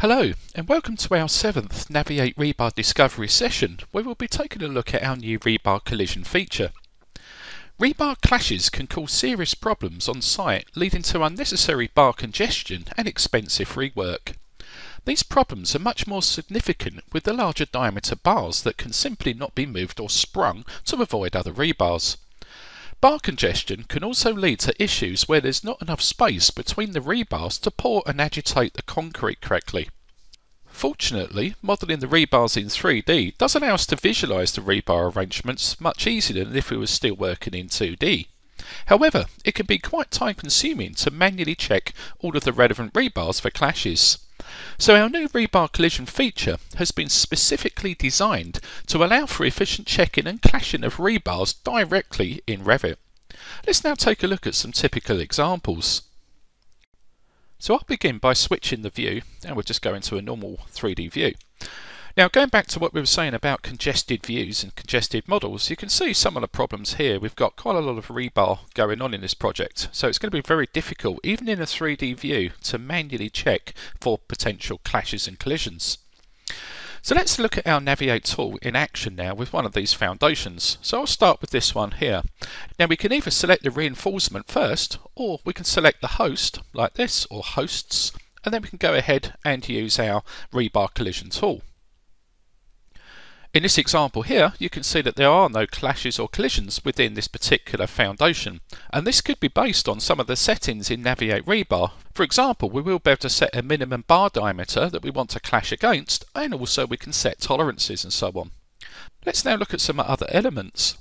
Hello and welcome to our seventh Naviate Rebar Discovery session where we'll be taking a look at our new rebar collision feature. Rebar clashes can cause serious problems on site leading to unnecessary bar congestion and expensive rework. These problems are much more significant with the larger diameter bars that can simply not be moved or sprung to avoid other rebars. Bar congestion can also lead to issues where there's not enough space between the rebars to pour and agitate the concrete correctly. Fortunately, modelling the rebars in 3D does allow us to visualise the rebar arrangements much easier than if we were still working in 2D. However, it can be quite time consuming to manually check all of the relevant rebars for clashes. So our new rebar collision feature has been specifically designed to allow for efficient checking and clashing of rebars directly in Revit. Let's now take a look at some typical examples. So I'll begin by switching the view and we'll just go into a normal 3D view. Now going back to what we were saying about congested views and congested models, you can see some of the problems here. We've got quite a lot of rebar going on in this project, so it's going to be very difficult, even in a 3D view, to manually check for potential clashes and collisions. So let's look at our Naviate tool in action now with one of these foundations. So I'll start with this one here. Now we can either select the reinforcement first, or we can select the host, like this, or hosts, and then we can go ahead and use our rebar collision tool. In this example here, you can see that there are no clashes or collisions within this particular foundation, and this could be based on some of the settings in Naviate Rebar. For example, we will be able to set a minimum bar diameter that we want to clash against, and also we can set tolerances and so on. Let's now look at some other elements.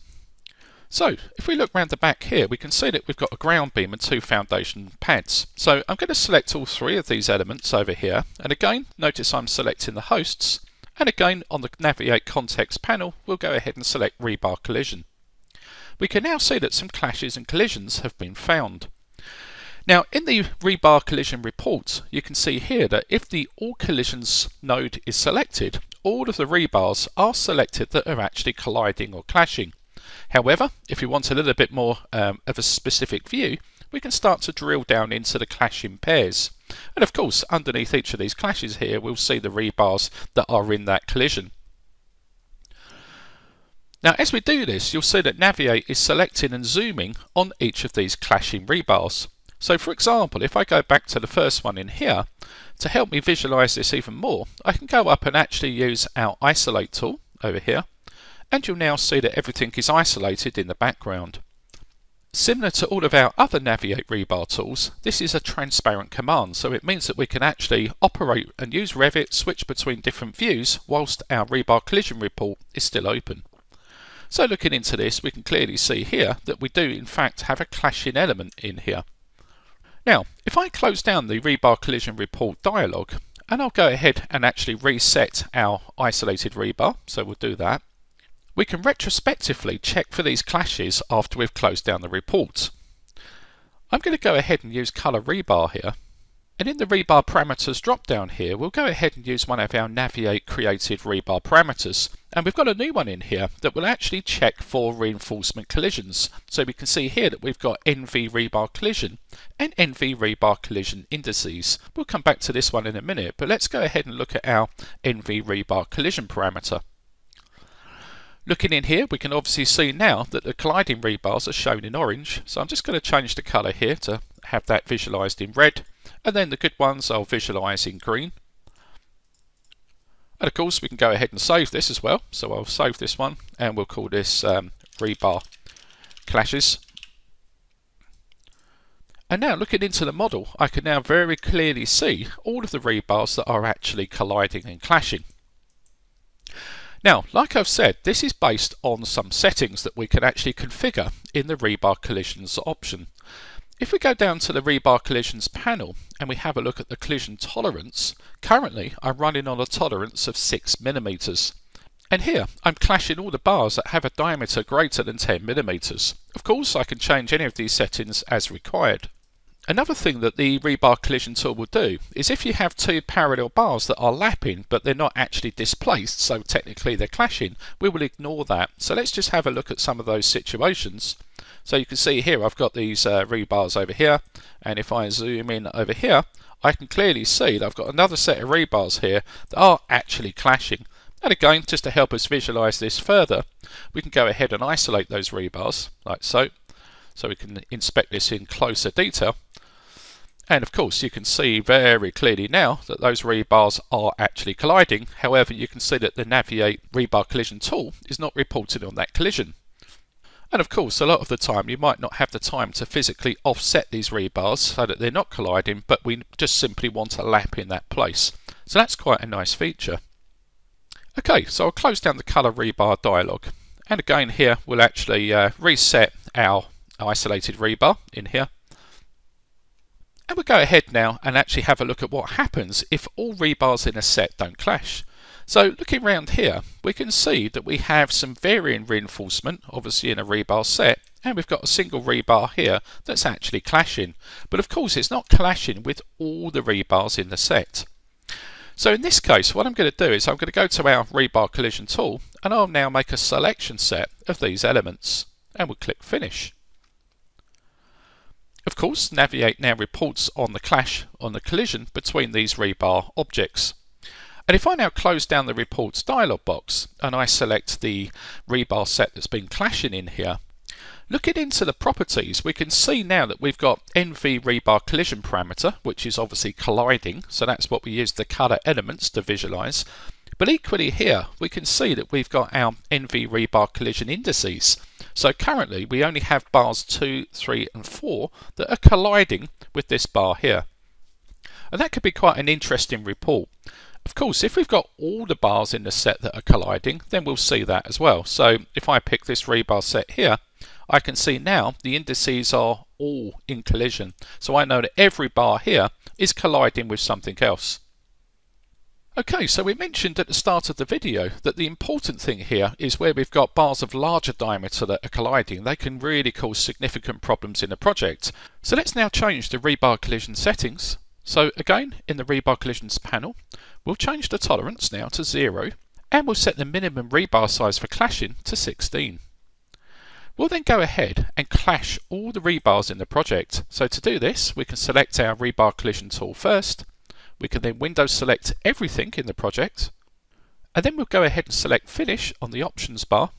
So, if we look round the back here, we can see that we've got a ground beam and two foundation pads. So I'm going to select all three of these elements over here, and again, notice I'm selecting the hosts, and again, on the Naviate Context panel, we'll go ahead and select Rebar Collision. We can now see that some clashes and collisions have been found. Now, in the Rebar Collision report, you can see here that if the All Collisions node is selected, all of the rebars are selected that are actually colliding or clashing. However, if you want a little bit more um, of a specific view, we can start to drill down into the clashing pairs. And of course, underneath each of these clashes here, we'll see the rebars that are in that collision. Now, as we do this, you'll see that Naviate is selecting and zooming on each of these clashing rebars. So for example, if I go back to the first one in here, to help me visualize this even more, I can go up and actually use our isolate tool over here, and you'll now see that everything is isolated in the background. Similar to all of our other Naviate rebar tools, this is a transparent command, so it means that we can actually operate and use Revit, switch between different views, whilst our rebar collision report is still open. So looking into this, we can clearly see here that we do in fact have a clashing element in here. Now, if I close down the rebar collision report dialog, and I'll go ahead and actually reset our isolated rebar, so we'll do that. We can retrospectively check for these clashes after we've closed down the report. I'm going to go ahead and use colour rebar here. And in the rebar parameters drop down here, we'll go ahead and use one of our Naviate created rebar parameters. And we've got a new one in here that will actually check for reinforcement collisions. So we can see here that we've got NV rebar collision and NV rebar collision indices. We'll come back to this one in a minute, but let's go ahead and look at our NV rebar collision parameter. Looking in here, we can obviously see now that the colliding rebars are shown in orange. So I'm just going to change the colour here to have that visualised in red. And then the good ones I'll visualise in green. And of course, we can go ahead and save this as well. So I'll save this one and we'll call this um, rebar clashes. And now looking into the model, I can now very clearly see all of the rebars that are actually colliding and clashing. Now, like I've said, this is based on some settings that we can actually configure in the rebar collisions option. If we go down to the rebar collisions panel and we have a look at the collision tolerance, currently I'm running on a tolerance of 6 millimeters. And here I'm clashing all the bars that have a diameter greater than 10 millimeters. Of course I can change any of these settings as required. Another thing that the rebar collision tool will do is if you have two parallel bars that are lapping but they're not actually displaced, so technically they're clashing, we will ignore that. So let's just have a look at some of those situations. So you can see here I've got these uh, rebars over here and if I zoom in over here I can clearly see that I've got another set of rebars here that are actually clashing. And again, just to help us visualize this further, we can go ahead and isolate those rebars, like so. So we can inspect this in closer detail. And of course, you can see very clearly now that those rebars are actually colliding. However, you can see that the Naviate rebar collision tool is not reported on that collision. And of course, a lot of the time you might not have the time to physically offset these rebars so that they're not colliding, but we just simply want a lap in that place. So that's quite a nice feature. Okay, so I'll close down the colour rebar dialog. And again here, we'll actually uh, reset our isolated rebar in here. And we'll go ahead now and actually have a look at what happens if all rebars in a set don't clash. So looking around here, we can see that we have some varying reinforcement, obviously in a rebar set, and we've got a single rebar here that's actually clashing. But of course it's not clashing with all the rebars in the set. So in this case, what I'm going to do is I'm going to go to our rebar collision tool, and I'll now make a selection set of these elements, and we'll click finish. Course, Naviate now reports on the clash on the collision between these rebar objects. And if I now close down the reports dialog box and I select the rebar set that's been clashing in here, looking into the properties we can see now that we've got NV rebar collision parameter which is obviously colliding so that's what we use the color elements to visualize but equally here we can see that we've got our NV rebar collision indices so currently we only have bars 2, 3 and 4 that are colliding with this bar here and that could be quite an interesting report of course, if we've got all the bars in the set that are colliding, then we'll see that as well. So if I pick this rebar set here, I can see now the indices are all in collision. So I know that every bar here is colliding with something else. Okay, so we mentioned at the start of the video that the important thing here is where we've got bars of larger diameter that are colliding, they can really cause significant problems in the project. So let's now change the rebar collision settings. So again, in the rebar collisions panel, We'll change the tolerance now to 0 and we'll set the minimum rebar size for clashing to 16. We'll then go ahead and clash all the rebars in the project. So to do this, we can select our rebar collision tool first. We can then window select everything in the project. And then we'll go ahead and select finish on the options bar.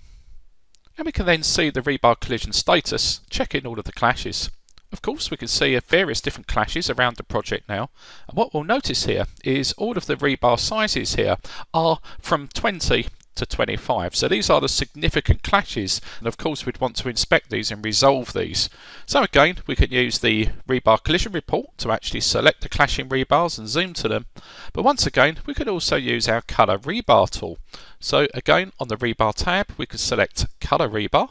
And we can then see the rebar collision status, checking all of the clashes. Of course, we can see various different clashes around the project now. And what we'll notice here is all of the rebar sizes here are from 20 to 25. So these are the significant clashes and of course we'd want to inspect these and resolve these. So again we can use the rebar collision report to actually select the clashing rebars and zoom to them. But once again we could also use our color rebar tool. So again on the rebar tab we could select color rebar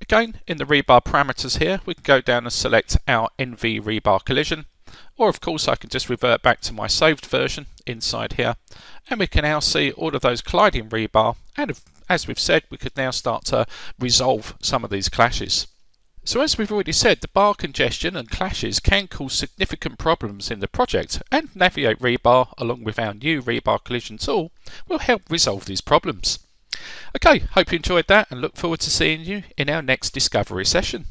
Again, in the rebar parameters here, we can go down and select our NV rebar collision. Or of course, I can just revert back to my saved version inside here. And we can now see all of those colliding rebar. And as we've said, we could now start to resolve some of these clashes. So as we've already said, the bar congestion and clashes can cause significant problems in the project, and Naviate Rebar, along with our new Rebar Collision tool, will help resolve these problems. Okay, hope you enjoyed that and look forward to seeing you in our next discovery session.